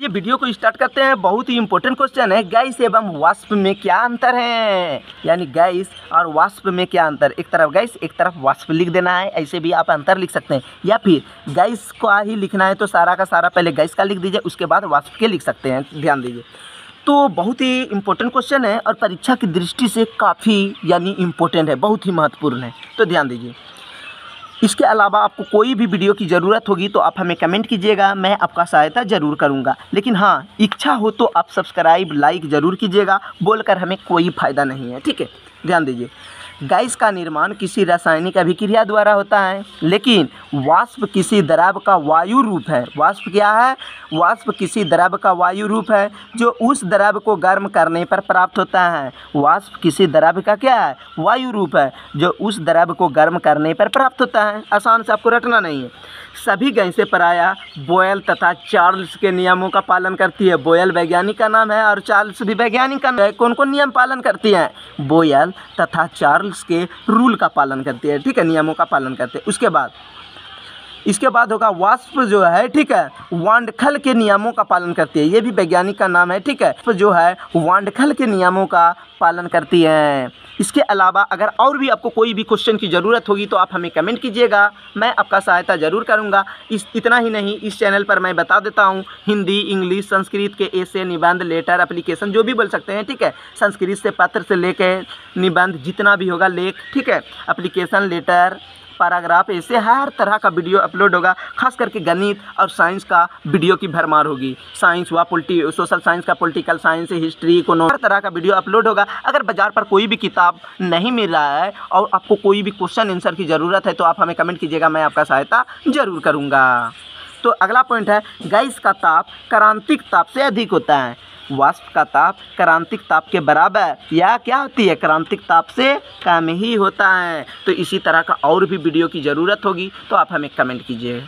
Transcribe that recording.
ये वीडियो को स्टार्ट करते हैं। बहुत ही इंपॉर्टेंट क्वेश्चन है। गैस एवं वाष्प में क्या अंतर है? यानी गैस और वाष्प में क्या अंतर? एक तरफ़ गैस एक तरफ़ वाष्प लिख देना है। ऐसे भी आप अंतर लिख सकते हैं। या फिर गैस का ही लिखना है तो सारा का सारा पहले गैस का लिख दीजिए, उसके बाद वाष्प के लिख सकते हैं। ध्यान दीजिए। तो बहुत ही इंपॉर्टेंट क्वेश्चन है और परीक्षा की दृष्टि से काफ़ी यानी इम्पोर्टेंट है, बहुत ही महत्वपूर्ण है। तो ध्यान दीजिए। इसके अलावा आपको कोई भी वीडियो की ज़रूरत होगी तो आप हमें कमेंट कीजिएगा, मैं आपका सहायता ज़रूर करूँगा। लेकिन हाँ इच्छा हो तो आप सब्सक्राइब, लाइक ज़रूर कीजिएगा, बोलकर हमें कोई फ़ायदा नहीं है, ठीक है? ध्यान दीजिए। गैस का निर्माण किसी रासायनिक अभिक्रिया द्वारा होता है, लेकिन वाष्प किसी द्रव का वायु रूप है। वाष्प क्या है? वाष्प किसी द्रव का वायु रूप है, जो उस द्रव को गर्म करने पर प्राप्त होता है। वाष्प किसी द्रव का क्या है? वायु रूप है, जो उस द्रव को गर्म करने पर प्राप्त होता है। आसान से आपको रटना नहीं है। सभी गैसें प्रायः बोयल तथा चार्ल्स के नियमों का पालन करती है। बोयल वैज्ञानिक का नाम है और चार्ल्स भी वैज्ञानिक का नाम है। कौन कौन नियम पालन करती हैं? बोयल तथा चार्ल्स के रूल का पालन करती है, ठीक है, नियमों का पालन करते हैं। उसके बाद इसके बाद होगा वाष्प जो है, ठीक है, वांडखल के नियमों का पालन करती है। ये भी वैज्ञानिक का नाम है, ठीक है जो है, वांडखल के नियमों का पालन करती है। इसके अलावा अगर और भी आपको कोई भी क्वेश्चन की ज़रूरत होगी तो आप हमें कमेंट कीजिएगा। मैं आपका सहायता ज़रूर करूँगा। इस, इतना ही नहीं, इस चैनल पर मैं बता देता हूँ, हिंदी इंग्लिश संस्कृत के ऐसे निबंध लेटर एप्लीकेशन जो भी बोल सकते हैं, ठीक है। संस्कृत से पत्र से लेकर निबंध, जितना भी होगा लेख, ठीक है अप्लीकेशन लेटर पैराग्राफ ऐसे हर तरह का वीडियो अपलोड होगा, खास करके गणित और साइंस का वीडियो की भरमार होगी। साइंस हुआ पोलिटी, सोशल साइंस का, पॉलिटिकल साइंस, हिस्ट्री, इकोनॉमी, हर तरह का वीडियो अपलोड होगा। अगर बाज़ार पर कोई भी किताब नहीं मिल रहा है और आपको कोई भी क्वेश्चन आंसर की ज़रूरत है तो आप हमें कमेंट कीजिएगा, मैं आपका सहायता ज़रूर करूँगा। तो अगला पॉइंट है गैस का ताप, क्रांतिक ताप से अधिक होता है। वाष्प का ताप क्रांतिक ताप के बराबर। या क्या होती है? क्रांतिक ताप से कम ही होता है। तो इसी तरह का और भी वीडियो की ज़रूरत होगी तो आप हमें कमेंट कीजिए।